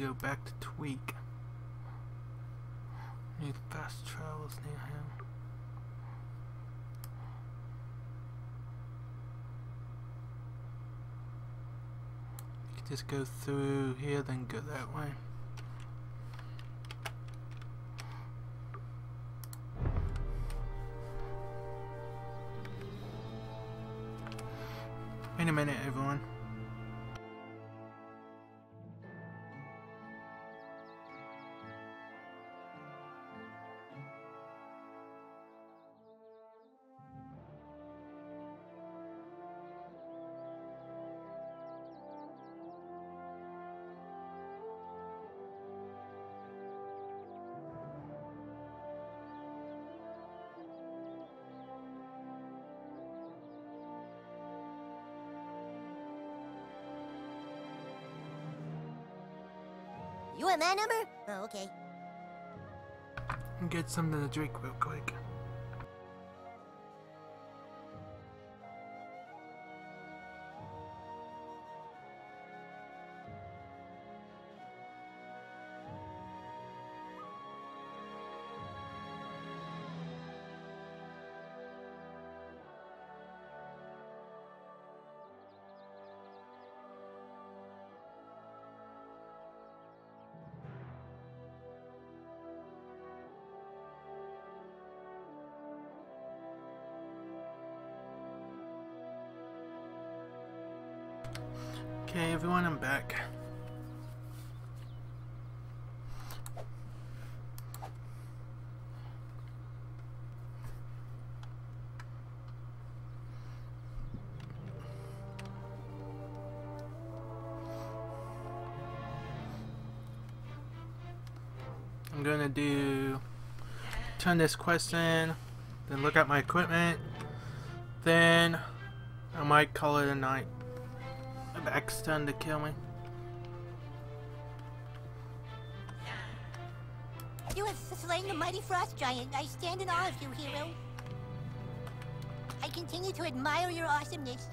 go back to Tweek. Need fast travels near him. You just go through here, then go that way. Wait a minute, everyone. You want my number? Oh, okay. Get something to drink real quick. Okay, everyone, I'm back. I'm gonna do turn this quest in, then look at my equipment, then I might call it a night. My back's starting to kill me. You have slain the mighty frost giant. I stand in awe of you, hero. I continue to admire your awesomeness.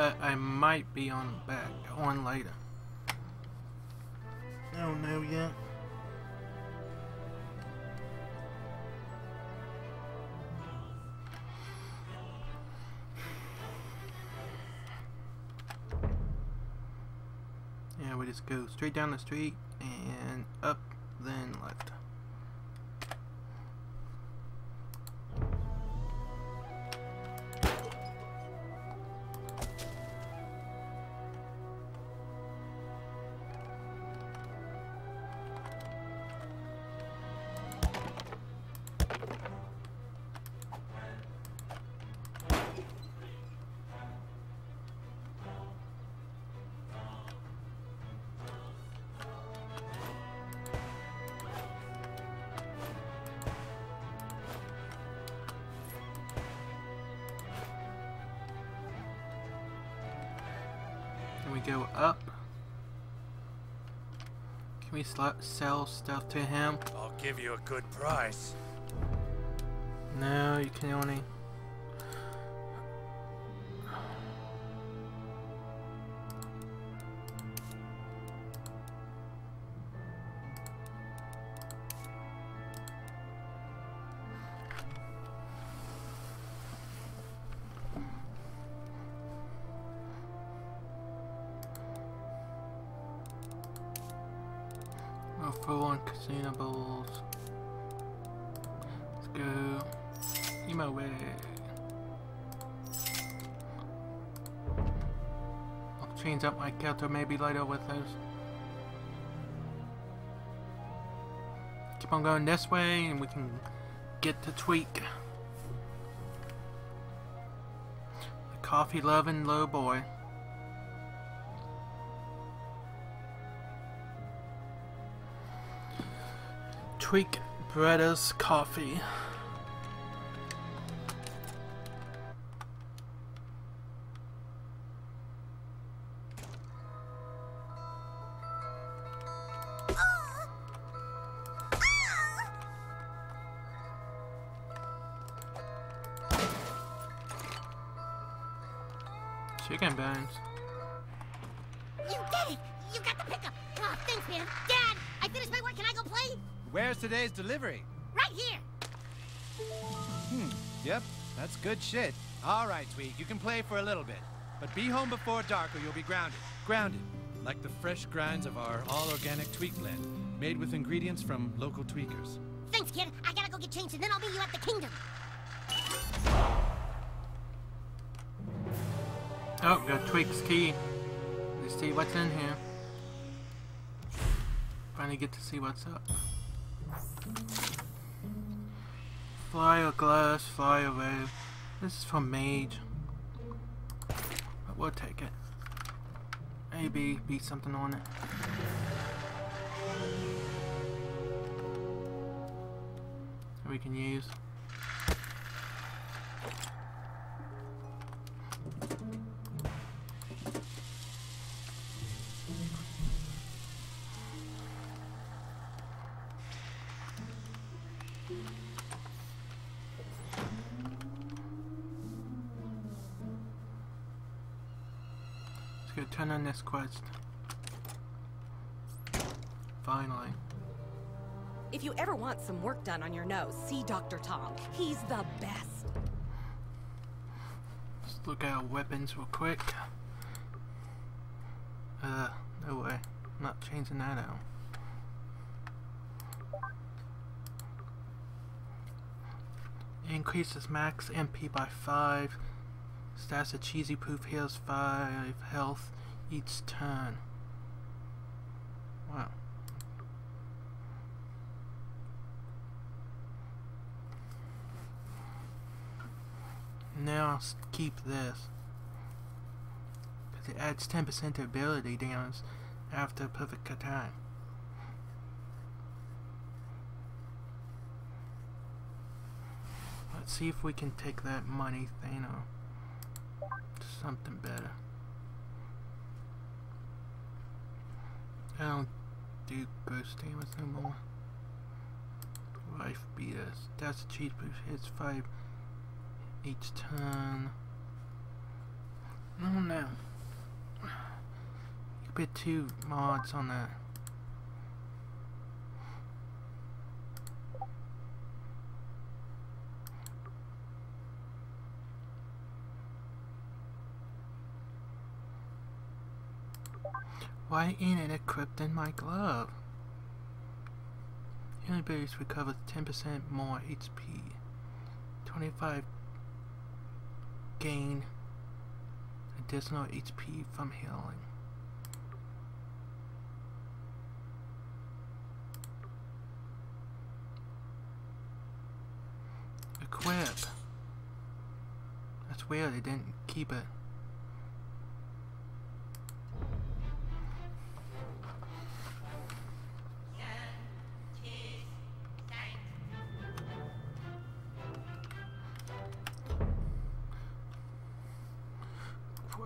But I might be on back on later. I don't know yet. Yeah, we just go straight down the street we go up? Can we sell stuff to him? I'll give you a good price. No, you can only. Full on casinobles. Let's go. Emo way. I'll change up my counter maybe later with those. Keep on going this way and we can get to Tweek. The coffee loving low boy. Tweak Brothers Coffee. Chicken bones. You did it! You got the pickup! Oh, thanks, man. Dad! I finished my work. Can I go play? Where's today's delivery? Right here. Hmm, yep, that's good shit. All right, Tweek, you can play for a little bit. But be home before dark or you'll be grounded. Grounded, like the fresh grinds of our all-organic tweak blend, made with ingredients from local tweakers. Thanks, kid. I gotta go get changed, and then I'll meet you at the kingdom. Oh, got Tweek's key. Let's see what's in here. Finally get to see what's up. Fly a glass, fly away. This is from Mage. But we'll take it. Maybe beat something on it. We can use. Let's go turn on this quest. Finally. If you ever want some work done on your nose, see Dr. Tom. He's the best. Let's look at our weapons real quick. Uh, no way. I'm not changing that out. Increases max MP by 5. Stats a Cheesy Poof heals 5 health each turn. Wow. Now I'll keep this. Because it adds 10% to ability damage after perfect attack. Let's see if we can take that money Thano to something better. I don't do boost damage no more. Life beaters. That's a cheat boost. Hits 5 each turn. I don't. You put two mods on that. Why ain't it equipped in my glove? Healing boost recovers 10% more HP. 25 gain additional HP from healing. Equip. That's weird, they didn't keep it.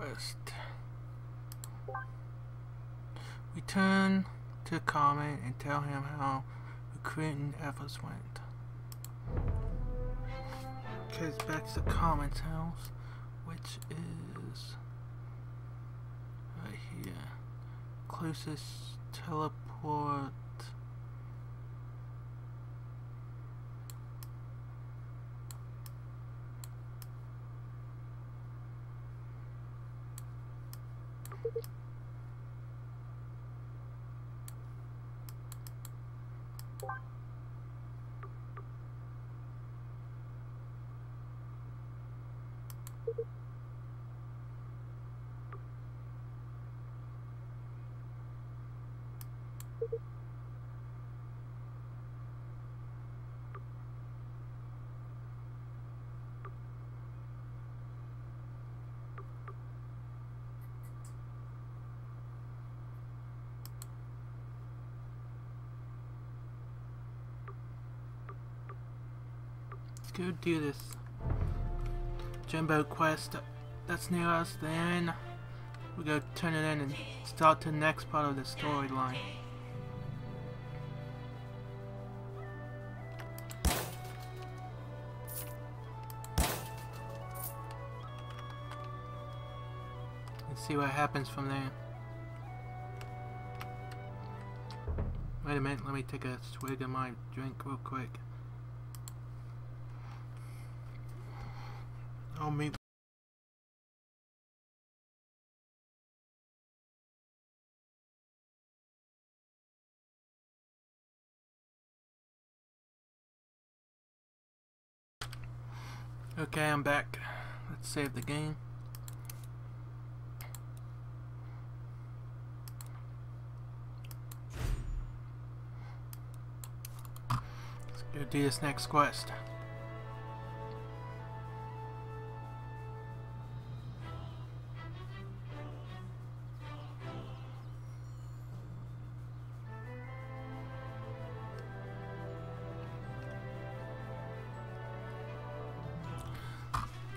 Quest. Return to Cartman and tell him how recruiting efforts went. Okay, it's back to Cartman's house, which is right here. Closest teleport. Let's go do this Jimbo quest that's near us, then we go turn it in and start the next part of the storyline. Let's see what happens from there. Wait a minute, let me take a swig of my drink real quick. Meet Okay, I'm back. Let's save the game. Let's go do this next quest.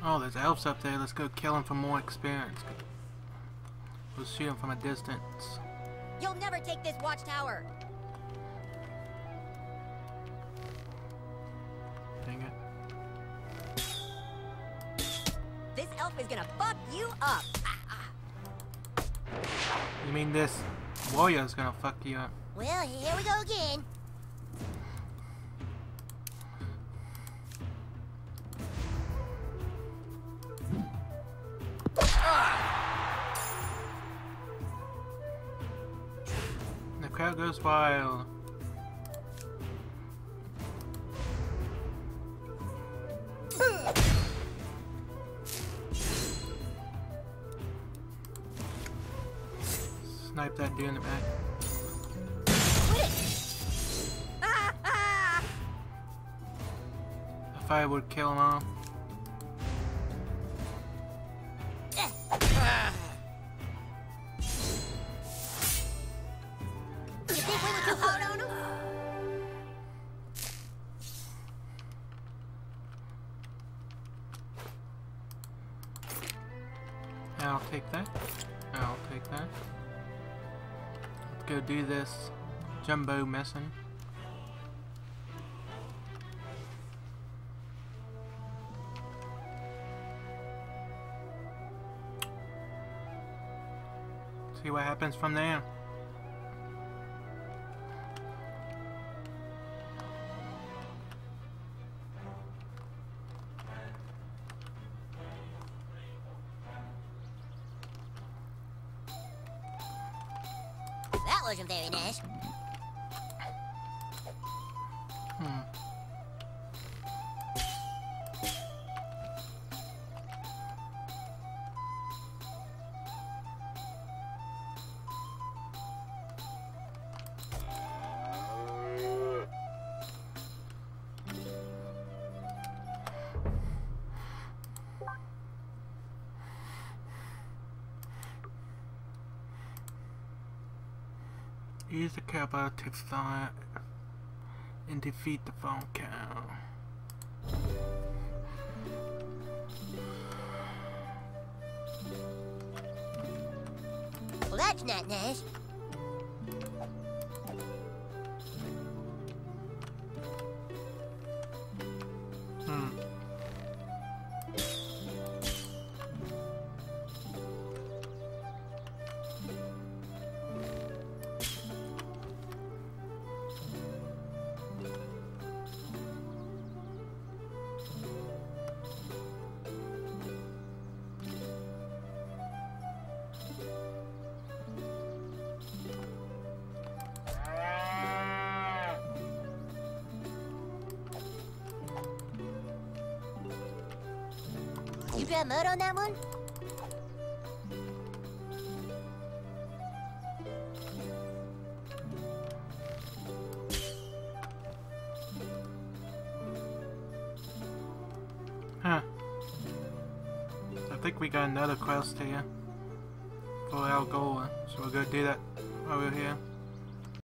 Oh, there's elves up there. Let's go kill them for more experience. We'll shoot them from a distance. You'll never take this watchtower. Dang it. This elf is gonna fuck you up. You mean this warrior's gonna fuck you up? Well, here we go again. The crowd goes wild. Snipe that dude in the back. If I would kill him all. I'll take that. I'll take that. Let's go do this Jimbo mission. See what happens from there. That wasn't very nice. Use the Kappa to fly and defeat the phone cow. Well, that's not nice. You got mud on that one? Huh. I think we got another quest here for Al Gore, so we'll go do that while we're here.